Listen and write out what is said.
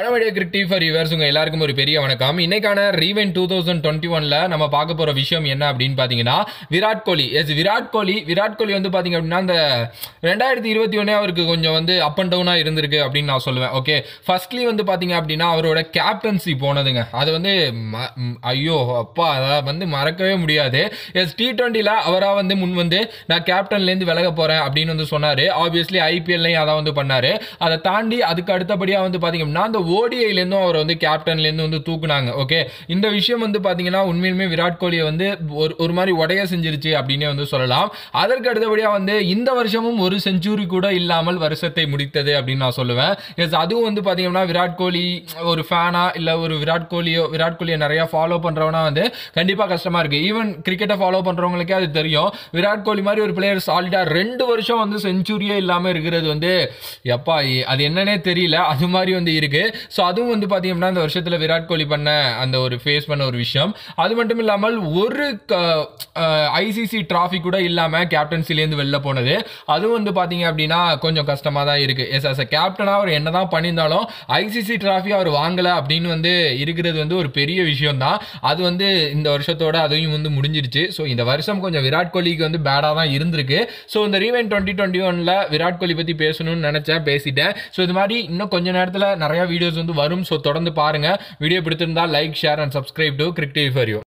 Hello media creative for yours உங்கள் எல்லாருக்கும் ஒரு பெரிய வணக்கம். இன்னைக்கான ரீவென் டூ தௌசண்ட் டுவெண்ட்டி ஒனில் நம்ம பார்க்க போகிற விஷயம் என்ன அப்படின்னு பார்த்தீங்கன்னா விராட் கோலி. எஸ் விராட் கோலி. விராட் கோலி வந்து பார்த்தீங்க அப்படின்னா அந்த ரெண்டாயிரத்தி இருபத்தி ஒன்றே அவருக்கு கொஞ்சம் வந்து அப் அண்ட் டவுனாக இருந்திருக்கு அப்படின்னு நான் சொல்லுவேன். ஓகே ஃபர்ஸ்ட்லி வந்து பார்த்தீங்க அப்படின்னா அவரோட கேப்டன்சி போனதுங்க. அது வந்து ம- ஐயோ அப்பா அதை வந்து மறக்கவே முடியாது. எஸ் டி டுவெண்ட்டியில் அவராக வந்து முன் வந்து நான் கேப்டன்லேருந்து விலக போகிறேன் அப்படின்னு வந்து சொன்னார். ஆப்வியஸ்லி ஐபிஎல்லையும் அதான் வந்து பண்ணார். அதை தாண்டி அதுக்கு அடுத்தபடியாக வந்து பார்த்தீங்க அப்படின்னா அந்த ஓடிஐலேருந்தும் அவர் வந்து கேப்டன்லேருந்து வந்து தூக்குனாங்க ஓகே இந்த விஷயம் வந்து பார்த்தீங்கன்னா உண்மையிலுமே விராட் கோலியை வந்து ஒரு ஒரு மாதிரி உடைய செஞ்சிருச்சு அப்படின்னே வந்து சொல்லலாம். அதற்கு அடுத்தபடியாக வந்து இந்த வருஷமும் ஒரு செஞ்சுரி கூட இல்லாமல் வருஷத்தை முடித்தது அப்படின்னு நான் சொல்லுவேன். எஸ் அதுவும் வந்து பார்த்தீங்கன்னா விராட் கோலி ஒரு ஃபேனா இல்லை ஒரு விராட் கோலியோ விராட் கோலியை நிறையா ஃபாலோ பண்ணுறவனா வந்து கண்டிப்பாக கஷ்டமாக இருக்குது ஈவன் கிரிக்கெட்டை ஃபாலோ பண்ணுறவங்களுக்கே அது தெரியும். விராட் கோலி மாதிரி ஒரு பிளேயர் சால்டாக ரெண்டு வருஷம் வந்து செஞ்சுரியே இல்லாமல் இருக்கிறது வந்து எப்பா அது என்னன்னே தெரியல. அது மாதிரி வந்து இருக்குது ஸோ அதுவும் வந்து பார்த்தீங்கன்னா இந்த வருஷத்தில் விராட் கோலி பண்ண அந்த ஒரு ஃபேஸ் பண்ண ஒரு விஷயம். அது மட்டும் இல்லாமல் ஒரு ஐசிசி டிராஃபி கூட இல்லாமல் கேப்டன்சிலேருந்து வெளில போனது. அதுவும் வந்து பார்த்தீங்க அப்படின்னா கொஞ்சம் கஷ்டமாக தான் இருக்குது எஸ் அஸ் அ கேப்டனாக அவர் என்ன தான் பண்ணியிருந்தாலும் ஐசிசி டிராஃபி அவர் வாங்கலை அப்படின்னு வந்து இருக்கிறது வந்து ஒரு பெரிய விஷயம் தான். அது வந்து இந்த வருஷத்தோட அதையும் வந்து முடிஞ்சிருச்சு. ஸோ இந்த வருஷம் கொஞ்சம் விராட் கோலிக்கு வந்து பேடாக தான் இருந்திருக்கு. ஸோ இந்த ரீவென் டுவெண்ட்டி டுவெண்ட்டி ஒனில் விராட் கோலி பற்றி பேசணும்னு நினச்சேன் பேசிட்டேன். ஸோ இது மாதிரி இன்னும் கொஞ்ச நேரத்தில் நிறைய வீடியோஸ் வந்து வரும். ஸோ தொடர்ந்து பாருங்கள் video பிடித்திருந்தா like share and subscribe to creative for you